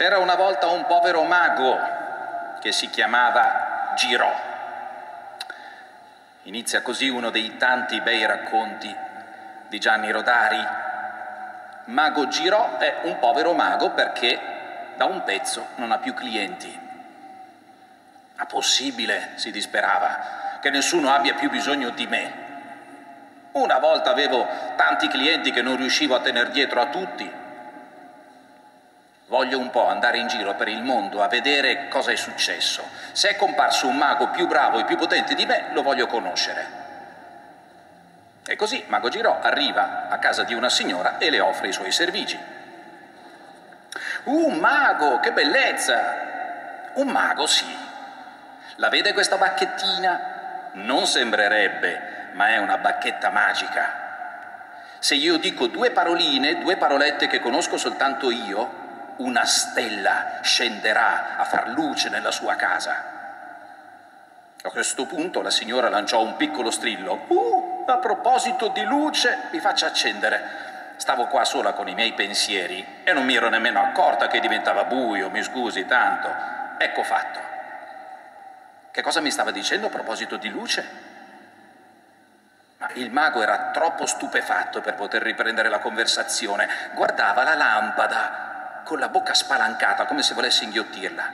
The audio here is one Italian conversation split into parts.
C'era una volta un povero mago che si chiamava Girò. Inizia così uno dei tanti bei racconti di Gianni Rodari. Mago Girò è un povero mago perché da un pezzo non ha più clienti. Ma possibile, si disperava, che nessuno abbia più bisogno di me. Una volta avevo tanti clienti che non riuscivo a tenere dietro a tutti Voglio un po' andare in giro per il mondo a vedere cosa è successo. Se è comparso un mago più bravo e più potente di me, lo voglio conoscere. E così Mago Girò arriva a casa di una signora e le offre i suoi servigi. Un mago, che bellezza! Un mago, sì. La vede questa bacchettina? Non sembrerebbe, ma è una bacchetta magica. Se io dico due paroline, due parolette che conosco soltanto io, una stella scenderà a far luce nella sua casa. A questo punto la signora lanciò un piccolo strillo. Uh, a proposito di luce, mi faccia accendere. Stavo qua sola con i miei pensieri e non mi ero nemmeno accorta che diventava buio, mi scusi tanto. Ecco fatto. Che cosa mi stava dicendo a proposito di luce? Ma il mago era troppo stupefatto per poter riprendere la conversazione. Guardava la lampada con la bocca spalancata come se volesse inghiottirla.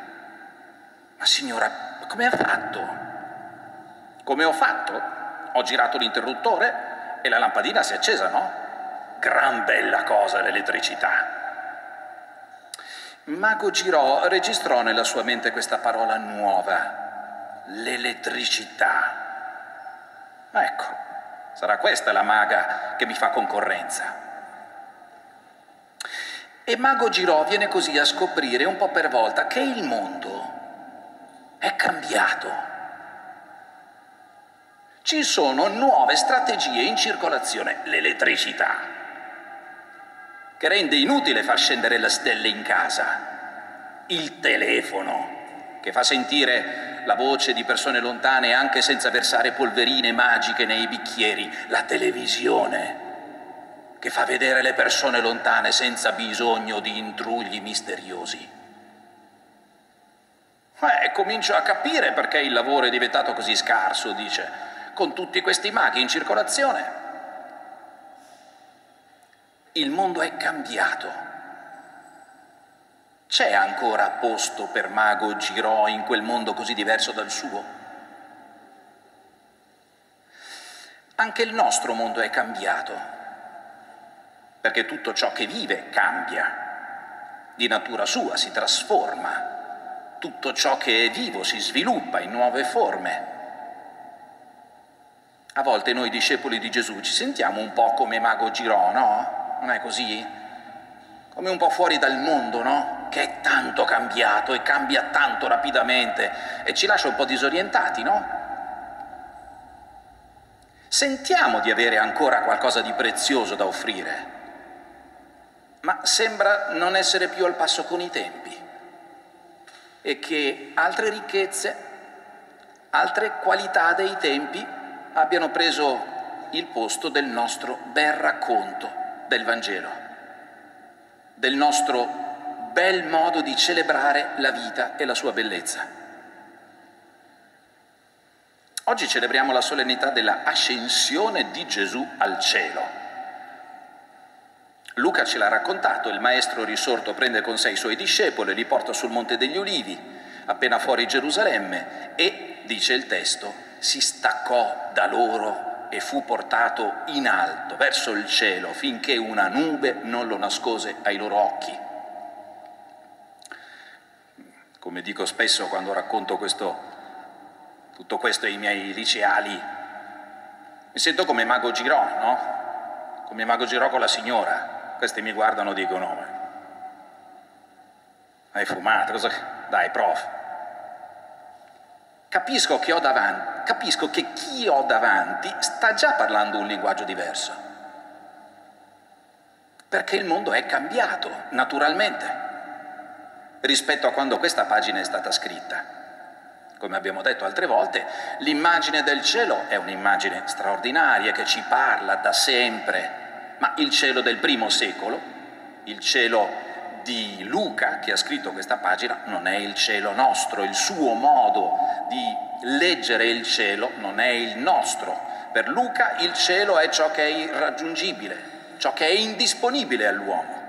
Ma signora, come ha fatto? Come ho fatto? Ho girato l'interruttore e la lampadina si è accesa, no? Gran bella cosa l'elettricità. Mago girò, registrò nella sua mente questa parola nuova, l'elettricità. Ecco, sarà questa la maga che mi fa concorrenza. E Mago Girò viene così a scoprire un po' per volta che il mondo è cambiato. Ci sono nuove strategie in circolazione, l'elettricità, che rende inutile far scendere le stelle in casa, il telefono, che fa sentire la voce di persone lontane anche senza versare polverine magiche nei bicchieri, la televisione che fa vedere le persone lontane senza bisogno di intrugli misteriosi. Eh, comincio a capire perché il lavoro è diventato così scarso, dice, con tutti questi maghi in circolazione. Il mondo è cambiato. C'è ancora posto per Mago Girò in quel mondo così diverso dal suo? Anche il nostro mondo è cambiato perché tutto ciò che vive cambia, di natura sua si trasforma, tutto ciò che è vivo si sviluppa in nuove forme. A volte noi discepoli di Gesù ci sentiamo un po' come Mago Girò, no? Non è così? Come un po' fuori dal mondo, no? Che è tanto cambiato e cambia tanto rapidamente e ci lascia un po' disorientati, no? Sentiamo di avere ancora qualcosa di prezioso da offrire ma sembra non essere più al passo con i tempi e che altre ricchezze, altre qualità dei tempi abbiano preso il posto del nostro bel racconto del Vangelo, del nostro bel modo di celebrare la vita e la sua bellezza. Oggi celebriamo la solennità della ascensione di Gesù al cielo. Luca ce l'ha raccontato, il maestro risorto prende con sé i suoi discepoli, li porta sul Monte degli Ulivi, appena fuori Gerusalemme, e, dice il testo, si staccò da loro e fu portato in alto, verso il cielo, finché una nube non lo nascose ai loro occhi. Come dico spesso quando racconto questo, tutto questo ai miei liceali, mi sento come Mago Girò, no? Come Mago Girò con la signora questi mi guardano e dicono, ma hai fumato, cosa... dai prof. Capisco che, ho davanti, capisco che chi ho davanti sta già parlando un linguaggio diverso, perché il mondo è cambiato naturalmente rispetto a quando questa pagina è stata scritta. Come abbiamo detto altre volte, l'immagine del cielo è un'immagine straordinaria che ci parla da sempre ma il cielo del primo secolo, il cielo di Luca, che ha scritto questa pagina, non è il cielo nostro, il suo modo di leggere il cielo non è il nostro. Per Luca il cielo è ciò che è irraggiungibile, ciò che è indisponibile all'uomo,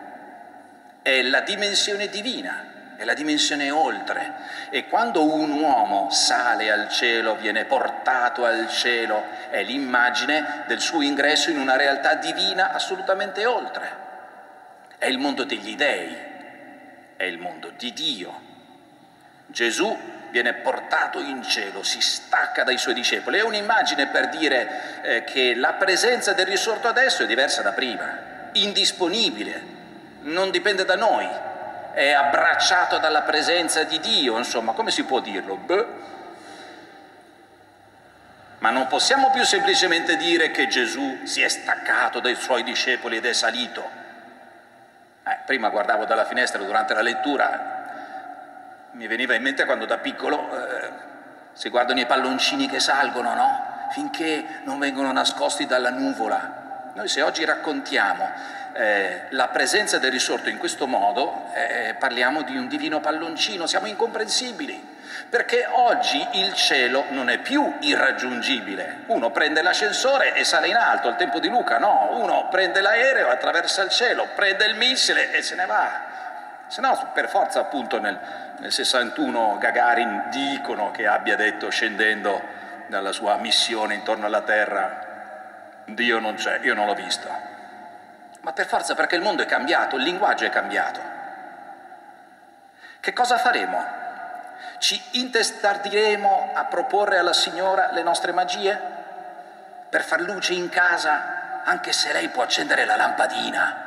è la dimensione divina è la dimensione oltre. E quando un uomo sale al cielo, viene portato al cielo, è l'immagine del suo ingresso in una realtà divina assolutamente oltre. È il mondo degli dei, è il mondo di Dio. Gesù viene portato in cielo, si stacca dai suoi discepoli. È un'immagine per dire eh, che la presenza del risorto adesso è diversa da prima, indisponibile, non dipende da noi, è abbracciato dalla presenza di Dio, insomma, come si può dirlo? Beh. Ma non possiamo più semplicemente dire che Gesù si è staccato dai suoi discepoli ed è salito. Eh, prima guardavo dalla finestra durante la lettura, mi veniva in mente quando da piccolo eh, si guardano i palloncini che salgono, no? Finché non vengono nascosti dalla nuvola. Noi se oggi raccontiamo eh, la presenza del risorto in questo modo, eh, parliamo di un divino palloncino, siamo incomprensibili, perché oggi il cielo non è più irraggiungibile. Uno prende l'ascensore e sale in alto, al tempo di Luca no, uno prende l'aereo, attraversa il cielo, prende il missile e se ne va. Se no, per forza, appunto, nel, nel 61 Gagarin dicono che abbia detto scendendo dalla sua missione intorno alla Terra, Dio non c'è, io non l'ho visto ma per forza perché il mondo è cambiato, il linguaggio è cambiato. Che cosa faremo? Ci intestardiremo a proporre alla signora le nostre magie? Per far luce in casa, anche se lei può accendere la lampadina?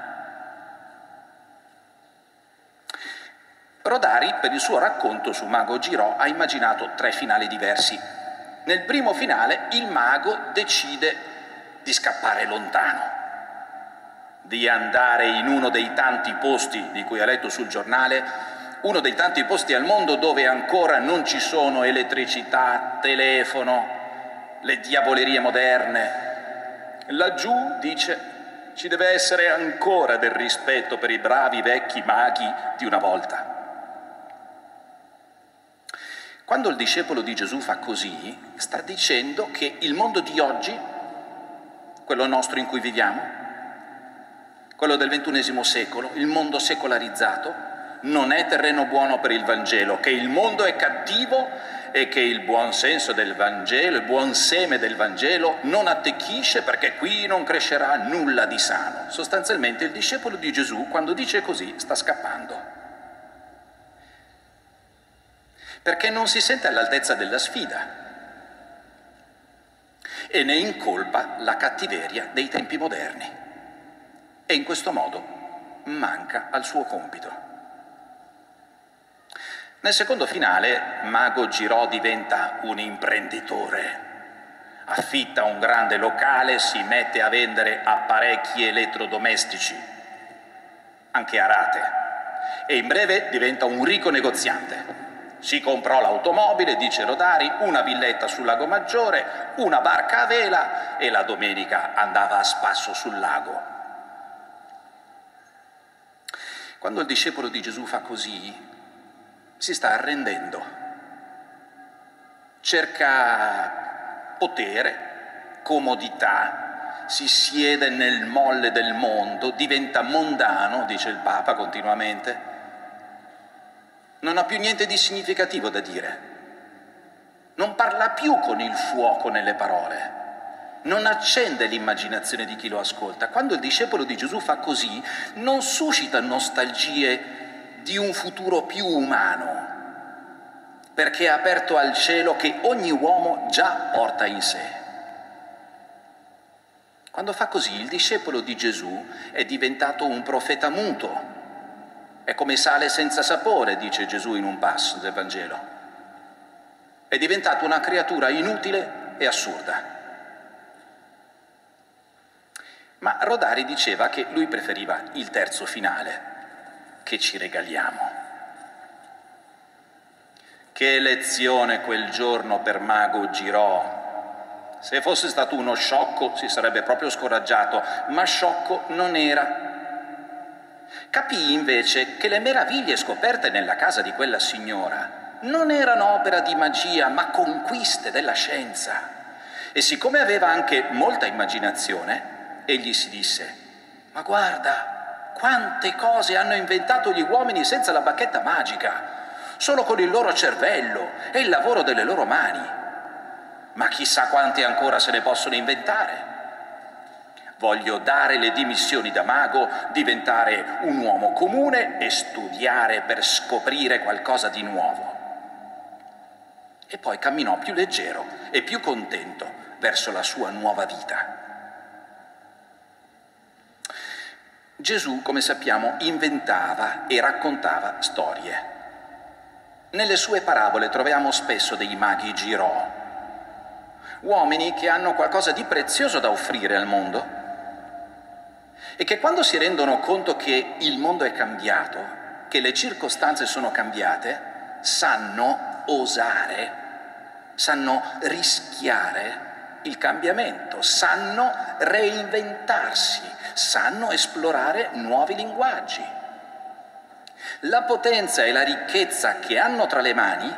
Rodari, per il suo racconto su Mago Girò, ha immaginato tre finali diversi. Nel primo finale il mago decide di scappare lontano di andare in uno dei tanti posti di cui ha letto sul giornale, uno dei tanti posti al mondo dove ancora non ci sono elettricità, telefono, le diavolerie moderne. Laggiù, dice, ci deve essere ancora del rispetto per i bravi vecchi maghi di una volta. Quando il discepolo di Gesù fa così, sta dicendo che il mondo di oggi, quello nostro in cui viviamo, quello del ventunesimo secolo, il mondo secolarizzato, non è terreno buono per il Vangelo, che il mondo è cattivo e che il buon senso del Vangelo, il buon seme del Vangelo non attecchisce perché qui non crescerà nulla di sano. Sostanzialmente il discepolo di Gesù, quando dice così, sta scappando. Perché non si sente all'altezza della sfida e ne incolpa la cattiveria dei tempi moderni e in questo modo manca al suo compito. Nel secondo finale Mago Girò diventa un imprenditore, affitta un grande locale, si mette a vendere apparecchi elettrodomestici, anche a rate, e in breve diventa un ricco negoziante. Si comprò l'automobile, dice Rodari, una villetta sul lago Maggiore, una barca a vela e la domenica andava a spasso sul lago. Quando il discepolo di Gesù fa così, si sta arrendendo, cerca potere, comodità, si siede nel molle del mondo, diventa mondano, dice il Papa continuamente, non ha più niente di significativo da dire, non parla più con il fuoco nelle parole, non accende l'immaginazione di chi lo ascolta. Quando il discepolo di Gesù fa così, non suscita nostalgie di un futuro più umano, perché è aperto al cielo che ogni uomo già porta in sé. Quando fa così, il discepolo di Gesù è diventato un profeta muto. È come sale senza sapore, dice Gesù in un passo del Vangelo. È diventato una creatura inutile e assurda. Ma Rodari diceva che lui preferiva il terzo finale, che ci regaliamo. Che lezione quel giorno per Mago Girò. Se fosse stato uno sciocco si sarebbe proprio scoraggiato, ma sciocco non era. Capì invece che le meraviglie scoperte nella casa di quella signora non erano opera di magia, ma conquiste della scienza. E siccome aveva anche molta immaginazione, egli si disse, ma guarda, quante cose hanno inventato gli uomini senza la bacchetta magica, solo con il loro cervello e il lavoro delle loro mani. Ma chissà quante ancora se ne possono inventare. Voglio dare le dimissioni da mago, diventare un uomo comune e studiare per scoprire qualcosa di nuovo. E poi camminò più leggero e più contento verso la sua nuova vita. Gesù, come sappiamo, inventava e raccontava storie. Nelle sue parabole troviamo spesso dei maghi girò, uomini che hanno qualcosa di prezioso da offrire al mondo e che quando si rendono conto che il mondo è cambiato, che le circostanze sono cambiate, sanno osare, sanno rischiare il cambiamento, sanno reinventarsi, sanno esplorare nuovi linguaggi. La potenza e la ricchezza che hanno tra le mani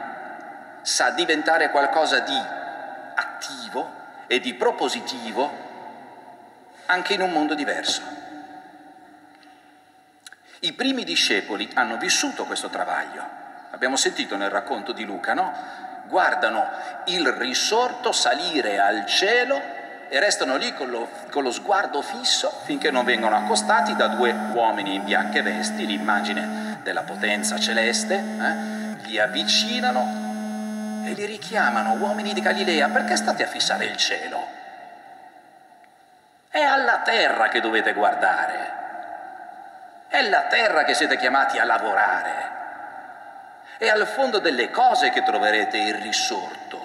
sa diventare qualcosa di attivo e di propositivo anche in un mondo diverso. I primi discepoli hanno vissuto questo travaglio. Abbiamo sentito nel racconto di Luca, no? Guardano il risorto salire al cielo e restano lì con lo, con lo sguardo fisso finché non vengono accostati da due uomini in bianche vesti, l'immagine della potenza celeste, eh? li avvicinano e li richiamano, uomini di Galilea, perché state a fissare il cielo? È alla terra che dovete guardare. È la terra che siete chiamati a lavorare. È al fondo delle cose che troverete il risorto.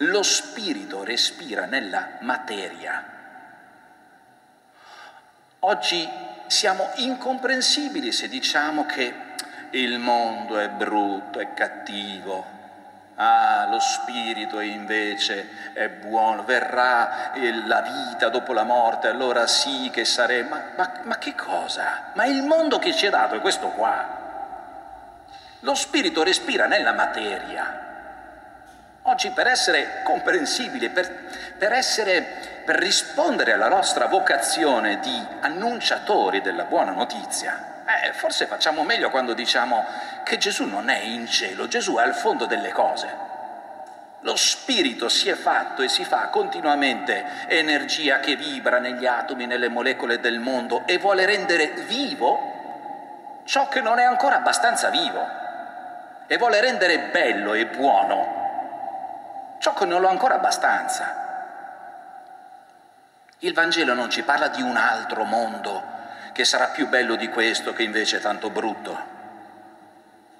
Lo spirito respira nella materia. Oggi siamo incomprensibili se diciamo che il mondo è brutto, è cattivo, Ah, lo spirito invece è buono, verrà la vita dopo la morte, allora sì che saremo. Ma, ma, ma che cosa? Ma il mondo che ci è dato è questo qua. Lo spirito respira nella materia. Oggi per essere comprensibile, per, per, essere, per rispondere alla nostra vocazione di annunciatori della buona notizia, eh, forse facciamo meglio quando diciamo che Gesù non è in cielo, Gesù è al fondo delle cose. Lo spirito si è fatto e si fa continuamente energia che vibra negli atomi, nelle molecole del mondo e vuole rendere vivo ciò che non è ancora abbastanza vivo e vuole rendere bello e buono ciò che non è ancora abbastanza. Il Vangelo non ci parla di un altro mondo che sarà più bello di questo che invece è tanto brutto.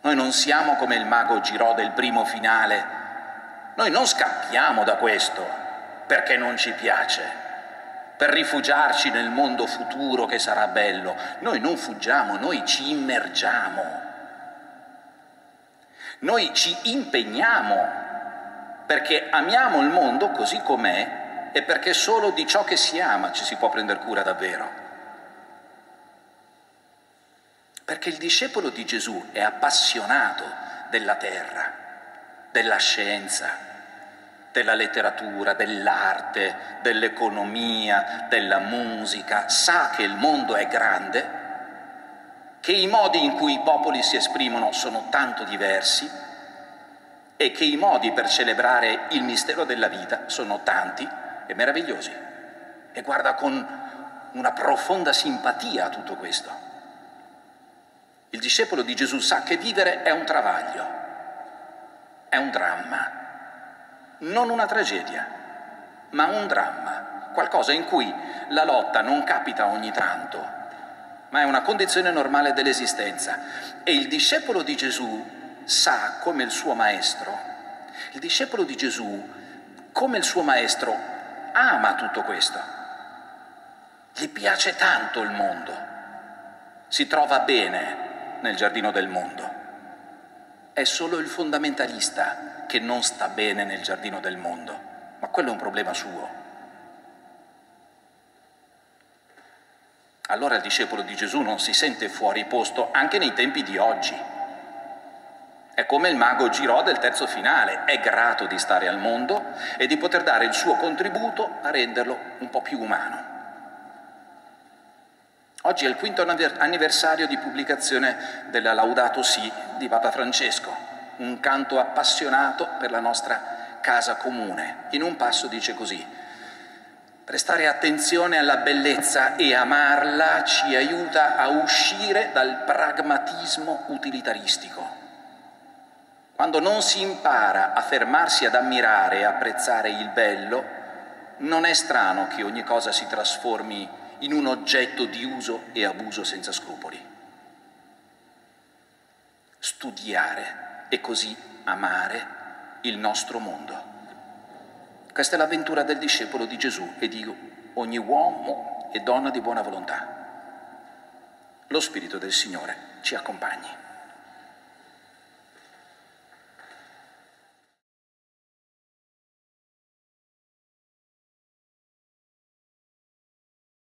Noi non siamo come il mago Girò del primo finale, noi non scappiamo da questo perché non ci piace, per rifugiarci nel mondo futuro che sarà bello. Noi non fuggiamo, noi ci immergiamo, noi ci impegniamo perché amiamo il mondo così com'è e perché solo di ciò che si ama ci si può prendere cura davvero. Perché il discepolo di Gesù è appassionato della terra, della scienza, della letteratura, dell'arte, dell'economia, della musica, sa che il mondo è grande, che i modi in cui i popoli si esprimono sono tanto diversi e che i modi per celebrare il mistero della vita sono tanti e meravigliosi. E guarda con una profonda simpatia a tutto questo. Il discepolo di Gesù sa che vivere è un travaglio, è un dramma, non una tragedia, ma un dramma, qualcosa in cui la lotta non capita ogni tanto, ma è una condizione normale dell'esistenza. E il discepolo di Gesù sa come il suo maestro, il discepolo di Gesù come il suo maestro ama tutto questo, gli piace tanto il mondo, si trova bene nel giardino del mondo. È solo il fondamentalista che non sta bene nel giardino del mondo, ma quello è un problema suo. Allora il discepolo di Gesù non si sente fuori posto anche nei tempi di oggi. È come il mago Girò del terzo finale, è grato di stare al mondo e di poter dare il suo contributo a renderlo un po' più umano. Oggi è il quinto anniversario di pubblicazione della Laudato Si di Papa Francesco, un canto appassionato per la nostra casa comune. In un passo dice così, prestare attenzione alla bellezza e amarla ci aiuta a uscire dal pragmatismo utilitaristico. Quando non si impara a fermarsi ad ammirare e apprezzare il bello, non è strano che ogni cosa si trasformi in un oggetto di uso e abuso senza scrupoli. Studiare e così amare il nostro mondo. Questa è l'avventura del discepolo di Gesù e di ogni uomo e donna di buona volontà. Lo Spirito del Signore ci accompagni.